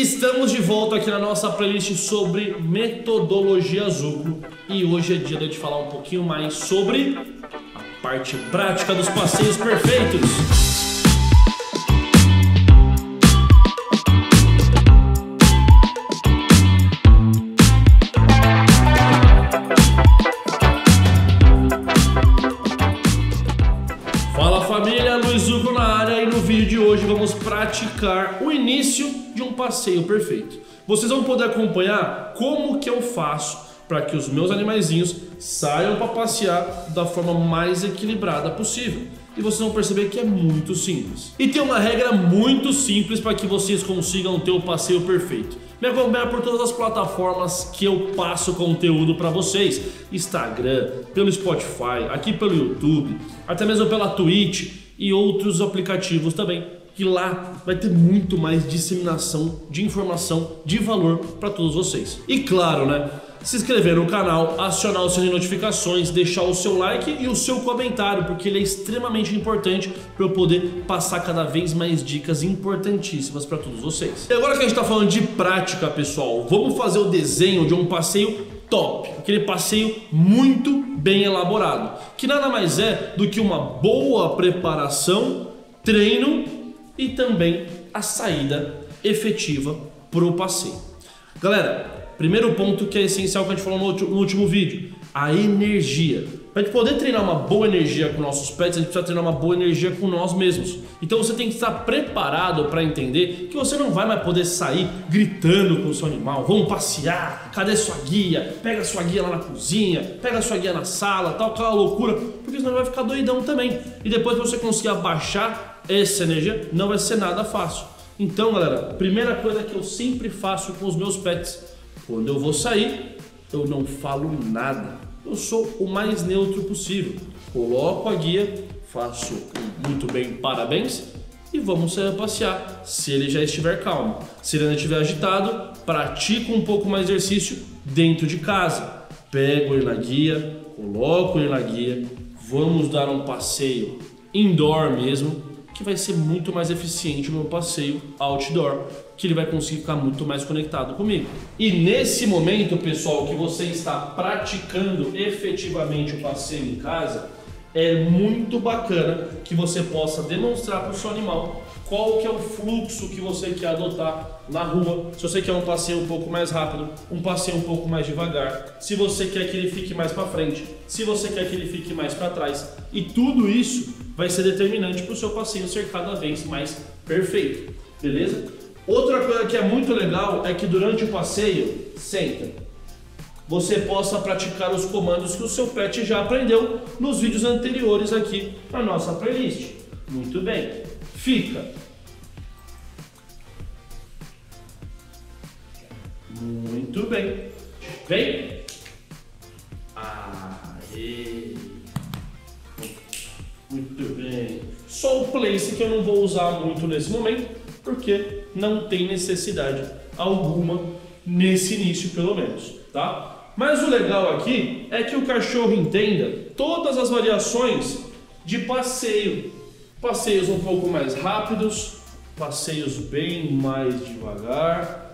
Estamos de volta aqui na nossa playlist sobre metodologia Zucro e hoje é dia de a gente falar um pouquinho mais sobre a parte prática dos passeios perfeitos. praticar o início de um passeio perfeito. Vocês vão poder acompanhar como que eu faço para que os meus animaizinhos saiam para passear da forma mais equilibrada possível. E vocês vão perceber que é muito simples. E tem uma regra muito simples para que vocês consigam ter o passeio perfeito. Me acompanha por todas as plataformas que eu passo conteúdo para vocês: Instagram, pelo Spotify, aqui pelo YouTube, até mesmo pela Twitch e outros aplicativos também que lá vai ter muito mais disseminação de informação de valor para todos vocês. E claro, né? Se inscrever no canal, acionar o sininho de notificações, deixar o seu like e o seu comentário, porque ele é extremamente importante para eu poder passar cada vez mais dicas importantíssimas para todos vocês. E agora que a gente está falando de prática, pessoal, vamos fazer o desenho de um passeio top, aquele passeio muito bem elaborado, que nada mais é do que uma boa preparação, treino e também a saída efetiva para o passeio. Galera, primeiro ponto que é essencial que a gente falou no último vídeo, a energia. Para gente poder treinar uma boa energia com nossos pets, a gente precisa treinar uma boa energia com nós mesmos. Então você tem que estar preparado para entender que você não vai mais poder sair gritando com o seu animal. Vamos passear, cadê sua guia? Pega sua guia lá na cozinha, pega sua guia na sala, tal, aquela loucura, porque senão vai ficar doidão também. E depois você conseguir abaixar essa energia não vai ser nada fácil. Então, galera, primeira coisa que eu sempre faço com os meus pets, quando eu vou sair, eu não falo nada. Eu sou o mais neutro possível. Coloco a guia, faço muito bem, parabéns, e vamos sair a passear. Se ele já estiver calmo, se ele não estiver agitado, pratico um pouco mais de exercício dentro de casa. Pego ele na guia, coloco ele na guia, vamos dar um passeio indoor mesmo, que vai ser muito mais eficiente no meu passeio outdoor, que ele vai conseguir ficar muito mais conectado comigo. E nesse momento, pessoal, que você está praticando efetivamente o passeio em casa, é muito bacana que você possa demonstrar para o seu animal qual que é o fluxo que você quer adotar na rua. Se você quer um passeio um pouco mais rápido, um passeio um pouco mais devagar, se você quer que ele fique mais para frente, se você quer que ele fique mais para trás. E tudo isso vai ser determinante para o seu passeio ser cada vez mais perfeito. Beleza? Outra coisa que é muito legal é que durante o passeio, senta você possa praticar os comandos que o seu pet já aprendeu nos vídeos anteriores aqui na nossa playlist. Muito bem. Fica. Muito bem. Vem. Aê. Só o place que eu não vou usar muito nesse momento, porque não tem necessidade alguma nesse início, pelo menos, tá? Mas o legal aqui é que o cachorro entenda todas as variações de passeio. Passeios um pouco mais rápidos, passeios bem mais devagar,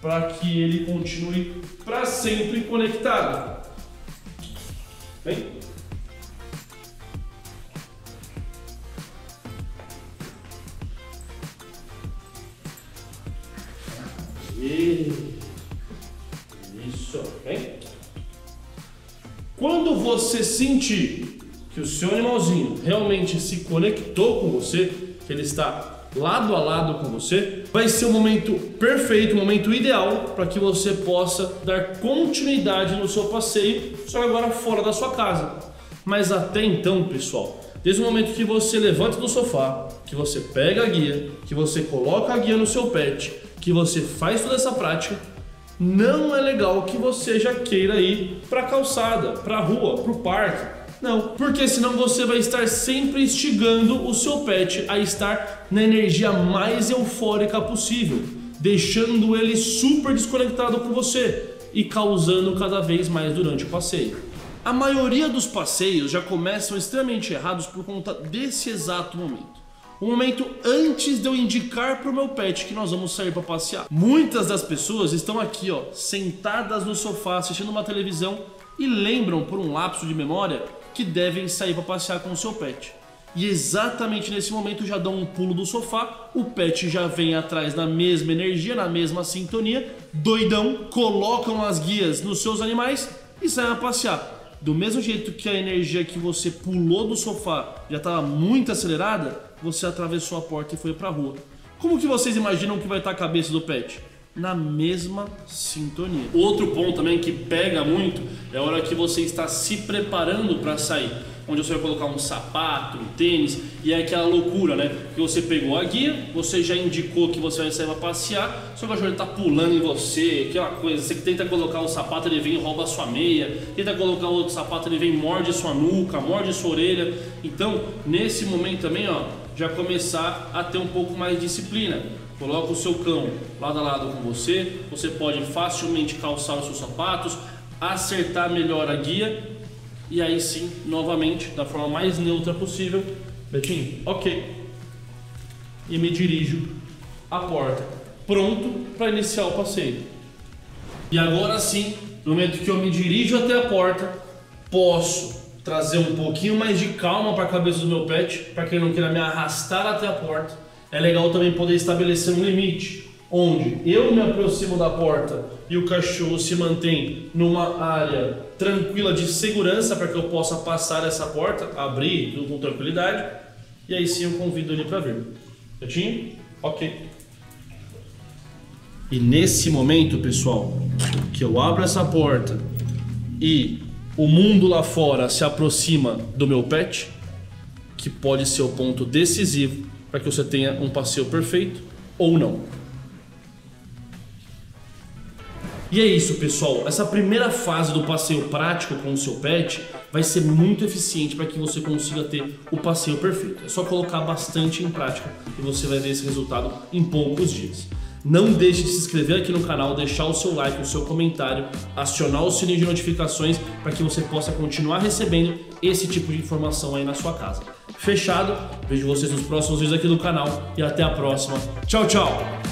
para que ele continue para sempre conectado. Vem. Você sentir que o seu animalzinho realmente se conectou com você, que ele está lado a lado com você, vai ser o momento perfeito, o momento ideal para que você possa dar continuidade no seu passeio, só que agora fora da sua casa. Mas até então, pessoal, desde o momento que você levanta do sofá, que você pega a guia, que você coloca a guia no seu pet, que você faz toda essa prática, não é legal que você já queira ir para a calçada, para a rua, para o parque. Não, porque senão você vai estar sempre instigando o seu pet a estar na energia mais eufórica possível, deixando ele super desconectado com você e causando cada vez mais durante o passeio. A maioria dos passeios já começam extremamente errados por conta desse exato momento. O momento antes de eu indicar para o meu pet que nós vamos sair para passear. Muitas das pessoas estão aqui, ó, sentadas no sofá assistindo uma televisão e lembram por um lapso de memória que devem sair para passear com o seu pet. E exatamente nesse momento já dão um pulo do sofá, o pet já vem atrás na mesma energia, na mesma sintonia, doidão, colocam as guias nos seus animais e saem a passear. Do mesmo jeito que a energia que você pulou do sofá já estava muito acelerada, você atravessou a porta e foi para a rua. Como que vocês imaginam que vai estar a cabeça do pet? Na mesma sintonia. Outro ponto também que pega muito é a hora que você está se preparando para sair onde você vai colocar um sapato, um tênis, e é aquela loucura, né? Que você pegou a guia, você já indicou que você vai sair para passear, seu cachorro está pulando em você, aquela coisa. Você tenta colocar um sapato, ele vem e rouba a sua meia, tenta colocar outro sapato, ele vem e morde sua nuca, morde sua orelha. Então, nesse momento também, ó, já começar a ter um pouco mais de disciplina. Coloca o seu cão lado a lado com você, você pode facilmente calçar os seus sapatos, acertar melhor a guia e aí sim, novamente, da forma mais neutra possível, Betinho, ok. E me dirijo à porta, pronto para iniciar o passeio. E agora sim, no momento que eu me dirijo até a porta, posso trazer um pouquinho mais de calma para a cabeça do meu pet, para que ele não queira me arrastar até a porta. É legal também poder estabelecer um limite onde eu me aproximo da porta e o cachorro se mantém numa área tranquila de segurança para que eu possa passar essa porta, abrir tudo com tranquilidade, e aí sim eu convido ele para vir. Certinho? Ok. E nesse momento, pessoal, que eu abro essa porta e o mundo lá fora se aproxima do meu pet, que pode ser o ponto decisivo para que você tenha um passeio perfeito ou não. E é isso, pessoal. Essa primeira fase do passeio prático com o seu pet vai ser muito eficiente para que você consiga ter o passeio perfeito. É só colocar bastante em prática e você vai ver esse resultado em poucos dias. Não deixe de se inscrever aqui no canal, deixar o seu like, o seu comentário, acionar o sininho de notificações para que você possa continuar recebendo esse tipo de informação aí na sua casa. Fechado? Vejo vocês nos próximos vídeos aqui do canal e até a próxima. Tchau, tchau!